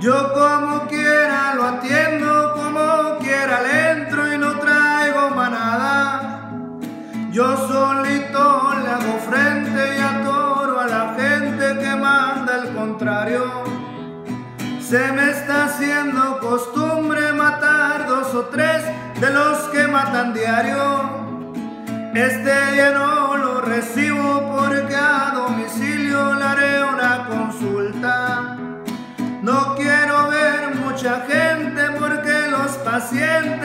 Yo como quiera lo atiendo, como quiera le entro y no traigo manada. Yo solito le hago frente y atoro a la gente que manda el contrario. Se me está haciendo costumbre matar dos o tres de los que matan diario. Este día no lo recibo mucha gente porque los pacientes